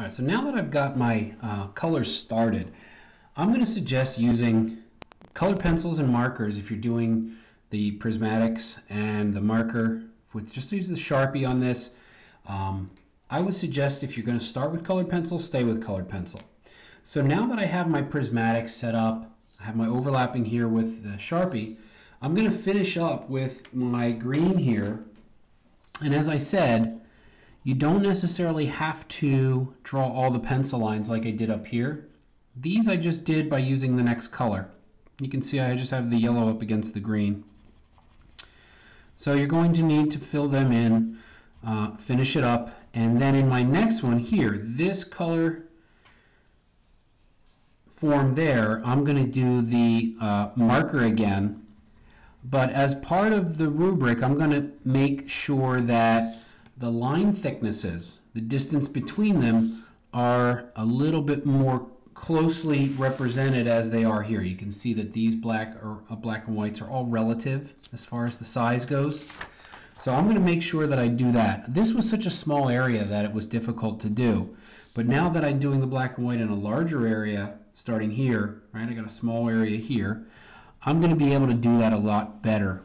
All right, so now that I've got my uh, colors started, I'm going to suggest using colored pencils and markers if you're doing the prismatics and the marker with just use the Sharpie on this. Um, I would suggest if you're going to start with colored pencil, stay with colored pencil. So now that I have my prismatic set up, I have my overlapping here with the Sharpie, I'm going to finish up with my green here. And as I said, you don't necessarily have to draw all the pencil lines like I did up here. These I just did by using the next color. You can see I just have the yellow up against the green. So you're going to need to fill them in, uh, finish it up, and then in my next one here, this color form there, I'm going to do the uh, marker again. But as part of the rubric, I'm going to make sure that the line thicknesses, the distance between them, are a little bit more closely represented as they are here. You can see that these black or uh, black and whites are all relative as far as the size goes. So I'm going to make sure that I do that. This was such a small area that it was difficult to do. But now that I'm doing the black and white in a larger area, starting here, right, I got a small area here, I'm going to be able to do that a lot better.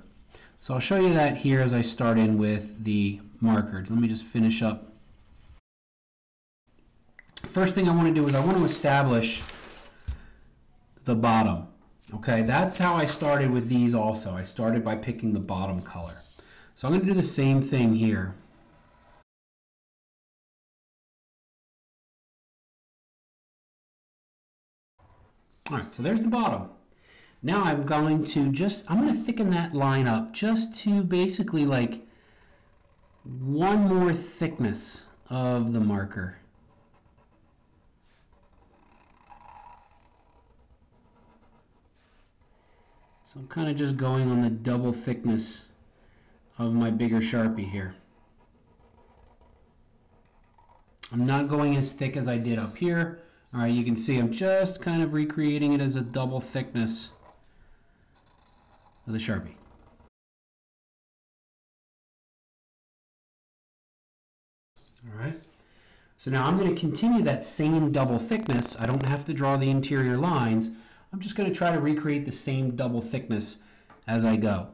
So I'll show you that here as I start in with the marker. Let me just finish up. First thing I want to do is I want to establish the bottom. Okay, that's how I started with these also. I started by picking the bottom color. So I'm going to do the same thing here. All right, so there's the bottom. Now I'm going to just, I'm going to thicken that line up just to basically like one more thickness of the marker. So I'm kind of just going on the double thickness of my bigger Sharpie here. I'm not going as thick as I did up here. All right, you can see I'm just kind of recreating it as a double thickness the Sharpie. All right. So now I'm going to continue that same double thickness. I don't have to draw the interior lines. I'm just going to try to recreate the same double thickness as I go.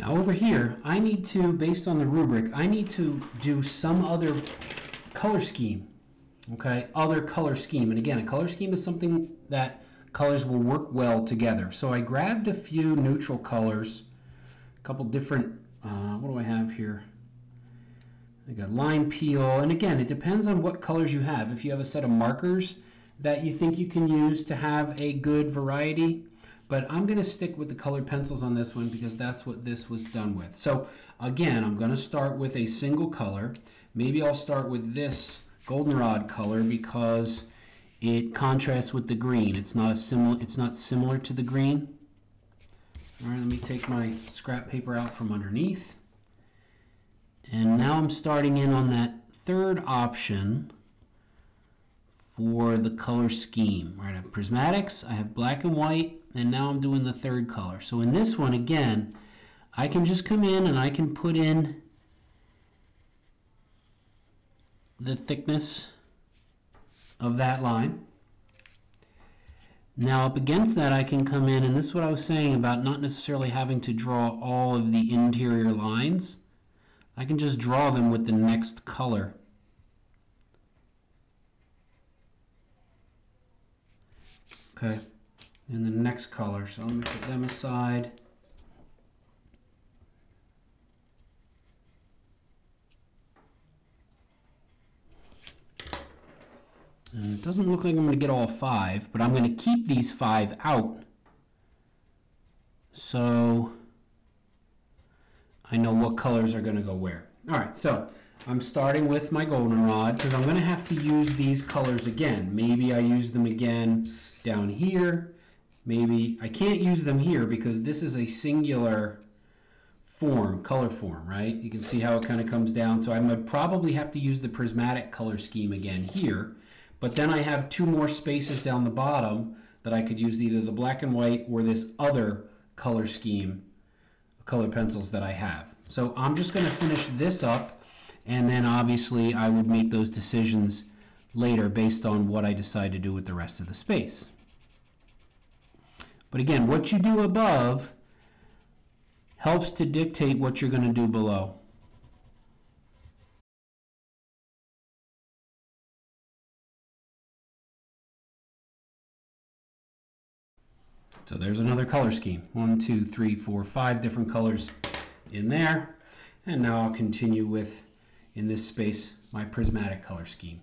Now over here, I need to, based on the rubric, I need to do some other color scheme. Okay, other color scheme. And again, a color scheme is something that colors will work well together. So I grabbed a few neutral colors, a couple different, uh, what do I have here? I got lime peel, and again, it depends on what colors you have. If you have a set of markers that you think you can use to have a good variety, but I'm going to stick with the colored pencils on this one because that's what this was done with. So again, I'm going to start with a single color. Maybe I'll start with this goldenrod color because it contrasts with the green. It's not a similar it's not similar to the green. All right, let me take my scrap paper out from underneath. And now I'm starting in on that third option for the color scheme. Right, I have prismatics, I have black and white, and now I'm doing the third color. So in this one, again, I can just come in and I can put in the thickness of that line. Now up against that I can come in, and this is what I was saying about not necessarily having to draw all of the interior lines. I can just draw them with the next color. Okay and the next color. So let me put them aside. And it doesn't look like I'm going to get all five, but I'm going to keep these five out. So I know what colors are going to go where. All right, so I'm starting with my goldenrod because I'm going to have to use these colors again. Maybe I use them again down here maybe, I can't use them here because this is a singular form, color form, right? You can see how it kind of comes down. So I would probably have to use the prismatic color scheme again here. But then I have two more spaces down the bottom that I could use either the black and white or this other color scheme, color pencils that I have. So I'm just going to finish this up and then obviously I would make those decisions later based on what I decide to do with the rest of the space. But again, what you do above helps to dictate what you're going to do below. So there's another color scheme. One, two, three, four, five different colors in there. And now I'll continue with, in this space, my prismatic color scheme.